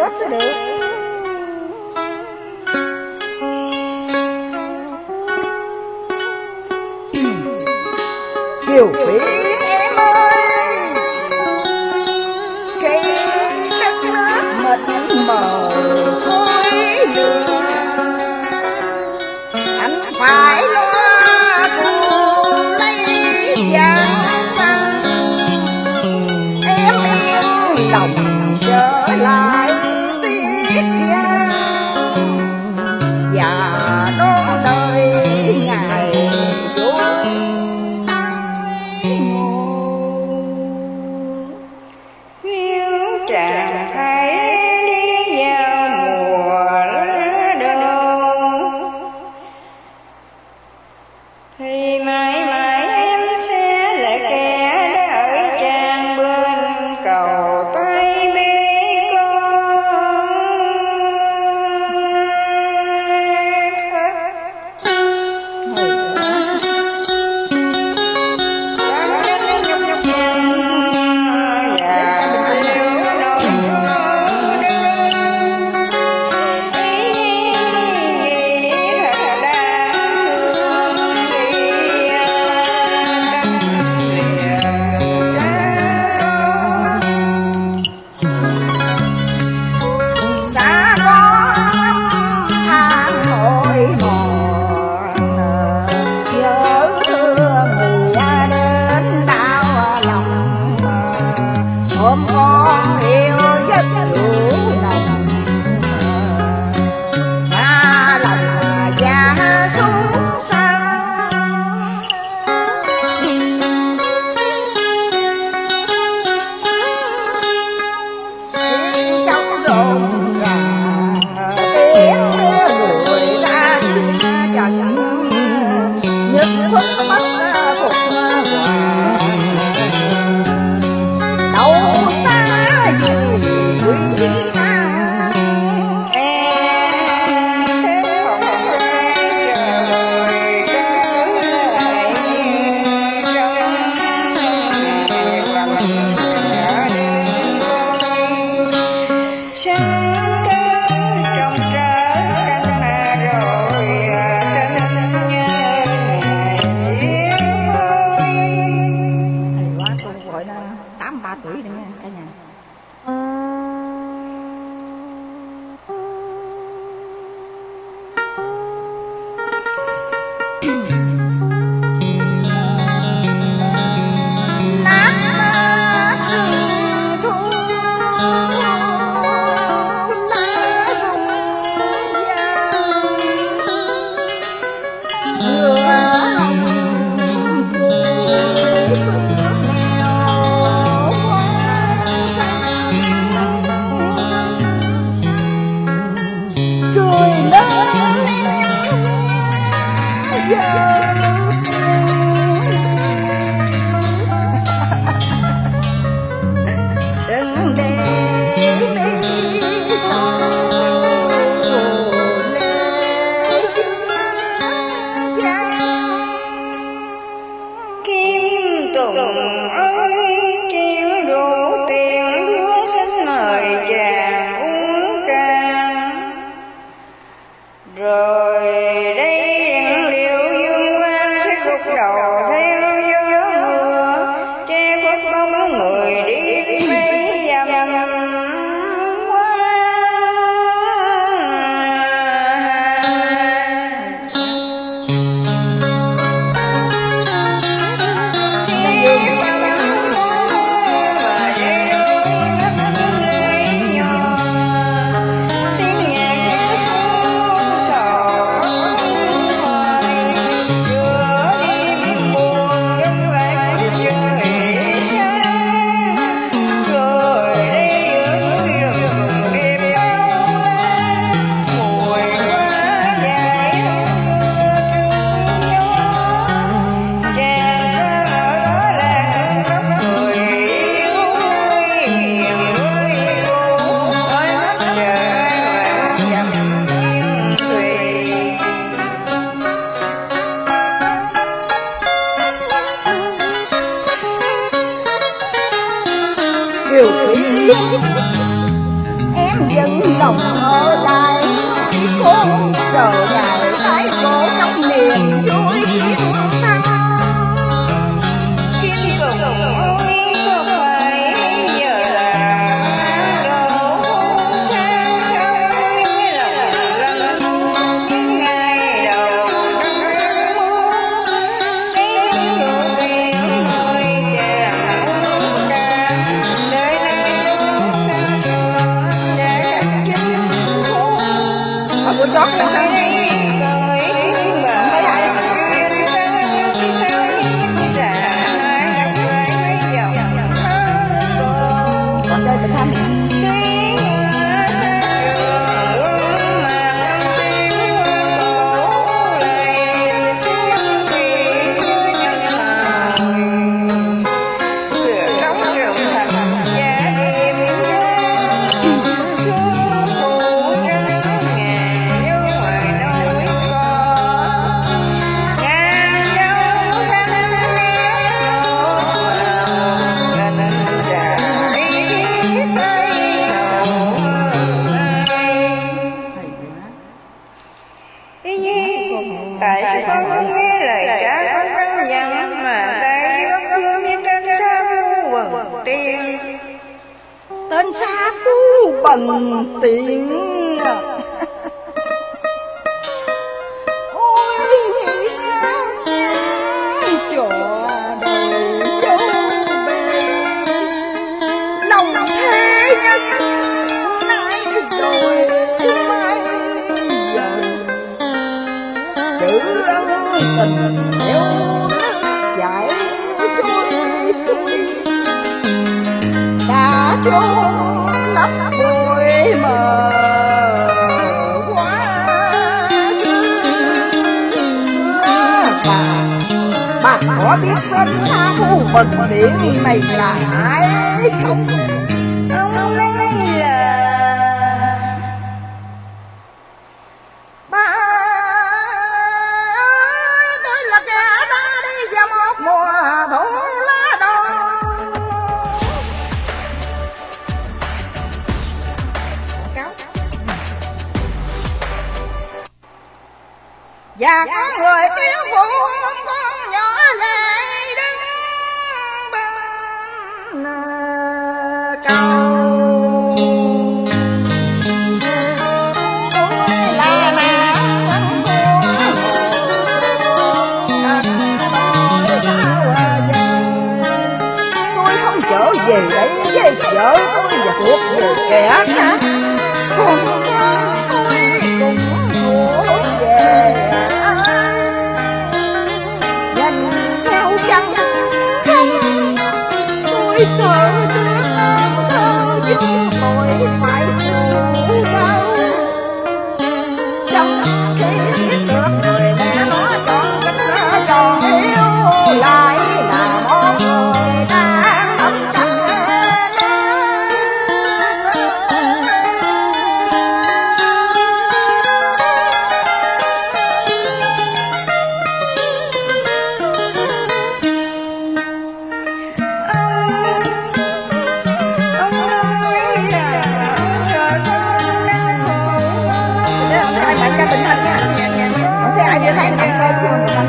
Today. hôm con yêu rất đủ lòng ta lòng mà già xuống sang trong rộn ràng tiếng người ra đi, chẳng nhất khuất mất tình theo chạy trôi xuôi đã chôn lấp đôi mờ quá bà bà có biết tên sa phu bần điện này là ai không? Người tiếng phụ con nhỏ lại đứng bên cầu. Tôi là nạn nhân của tôi sao về tôi không trở về đây với vợ tôi và thuộc về kẻ khác. Sợ sợ trước thơ vô mỗi phải anh không bình thân nha. Không thấy ai vừa thấy nặng sâu không bình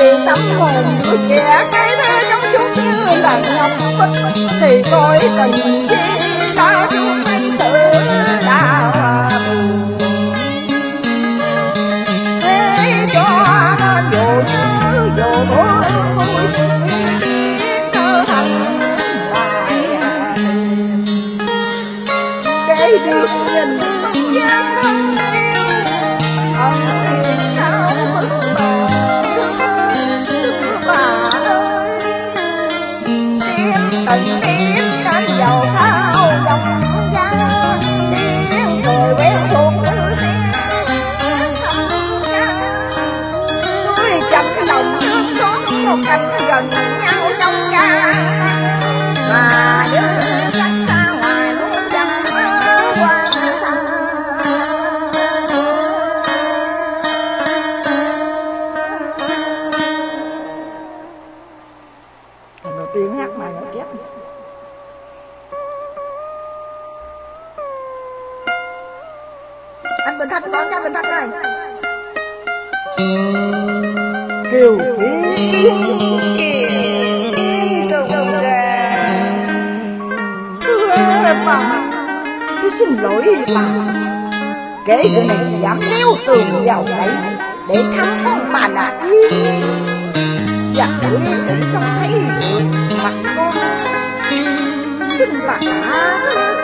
Vì tâm hồn của trẻ cái thơ trong suốt như là ngọc Thì tôi tình chi Tiên hát bài ngợi kép anh Bình Thanh con cho Bình Thanh ơi Kiều Phi Kim tục gà thưa bà Tôi xin lỗi bà. Kể từ này dám leo tường vào đây Để thăm con bà là y Dạ, Và đuổi cũng không thấy được mặt con. Xin bà tha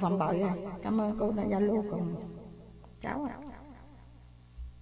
phạm bội rồi cảm ơn cô đã giao lưu cùng cháu ạ.